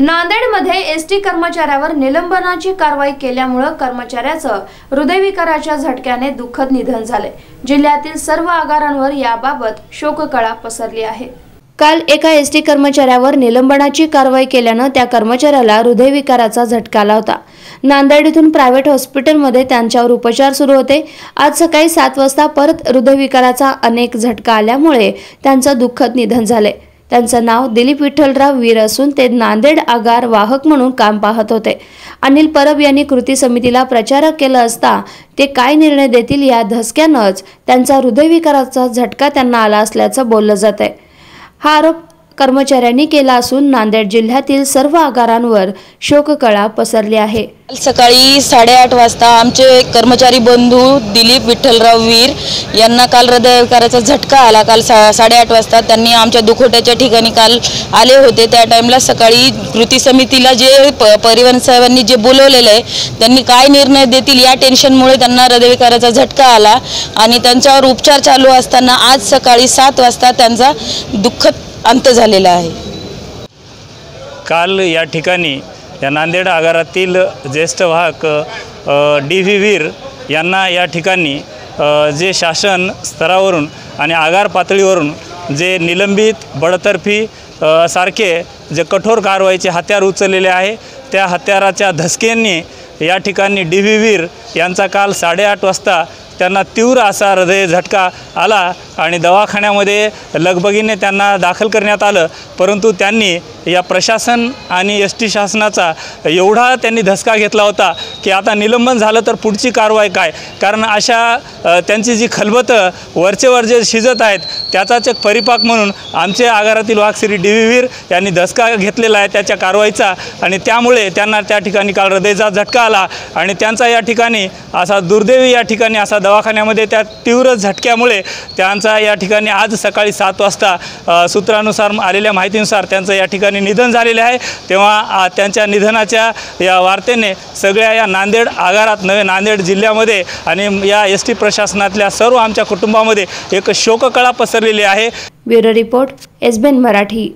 नांदेडमध्ये S T कर्मचाऱ्यावर निलंबनाची कारवाई केल्यामुळं कर्मचाऱ्याचं हृदयविकाराच्या झटक्याने दुःखद निधन झाले जिल्ह्यातील सर्व आगारांवर याबाबत शोककळा पसरली आहे. काल एका एस टी कर्मचाऱ्यावर निलंबनाची कारवाई केल्यानं त्या कर्मचाऱ्याला हृदयविकाराचा झटका आला होता. नांदेड इथून प्रायव्हेट हॉस्पिटलमध्ये त्यांच्यावर उपचार सुरू होते. आज सकाळी सात वाजता परत हृदयविकाराचा अनेक झटका आल्यामुळे त्यांचं दुःखद निधन झाले त्यांचं नाव दिलीप विठ्ठलराव वीर असून ते नांदेड आगार वाहक म्हणून काम पाहत होते. अनिल परब यांनी कृती समितीला प्रचारक केलं असता ते काय निर्णय देतील या धसक्यानंच त्यांचा हृदयविकाराचा झटका त्यांना आला असल्याचं बोललं जात आहे हा आरोप कर्मचाऱ्यांनी केला असून नांदेड जिल्ह्यातील सर्व आगारांवर शोककळा पसरली आहे. सकाळी साडेआठ वाजता आमचे कर्मचारी बंधू दिलीप विठ्ठलराव वीर यांना काल हृदयविकाराचा झटका आला. काल सा साडेआठ वाजता त्यांनी आमच्या दुखोट्याच्या ठिकाणी काल आले होते. त्या टाईमला सकाळी कृती समितीला जे प परिवहन साहेबांनी जे बोलवलेलं आहे त्यांनी काय निर्णय देतील या टेन्शनमुळे त्यांना हृदयविकाराचा झटका आला आणि त्यांच्यावर उपचार चालू असताना आज सकाळी सात वाजता त्यांचा दुःखद अंत झालेला आहे. काल या ठिकाणी या नांदेड आगारातील ज्येष्ठ वाहक डी व्ही वीर यांना या ठिकाणी जे शासन स्तरावरून आणि आगार पातळीवरून जे निलंबित बडतर्फी सारखे जे कठोर कारवाईचे हत्यार उचललेले आहे त्या हत्याराच्या धसक्यांनी या ठिकाणी डी व्ही वीर यांचा काल साडेआठ वाजता त्यांना तीव्र असा हृदय झटका आला. आणि दवाखान्यामध्ये लगबगीने त्यांना दाखल करण्यात आलं. परंतु त्यांनी या प्रशासन आणि एस टी शासनाचा एवढा त्यांनी धसका घेतला होता की आता निलंबन झालं तर पुढची कारवाई काय? कारण अशा त्यांची जी खलबतं वरचेवर जे शिजत आहेत त्याचाच एक परिपाक म्हणून आमचे आगारातील वाघ श्री डी व्ही वीर यांनी धसका घेतलेला आहे त्याच्या कारवाईचा आणि त्यामुळे त्यांना त्या ठिकाणी काल हृदयचा झटका आला आणि त्यांचा या ठिकाणी असा दुर्दैवी या ठिकाणी असा दवाखान्यामध्ये त्या तीव्र झटक्यामुळे त्यांचा या ठिकाणी आज सकाळी सात वाजता सूत्रानुसार आलेल्या माहितीनुसार त्यांचं या ठिकाणी निधन झालेले आहे. तेव्हा त्यांच्या निधनाच्या या वार्तेने सगळ्या या नांदेड आगारात नवे नांदेड जिल्ह्यामध्ये आणि या एस टी प्रशासनातल्या सर्व आमच्या कुटुंबामध्ये एक शोककळा पसरलेली आहे. ब्युरो रिपोर्ट एसबेन मराठी.